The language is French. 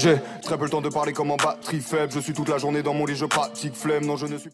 J'ai très peu le temps de parler comme en batterie faible. Je suis toute la journée dans mon lit, je pratique flemme. Non, je ne suis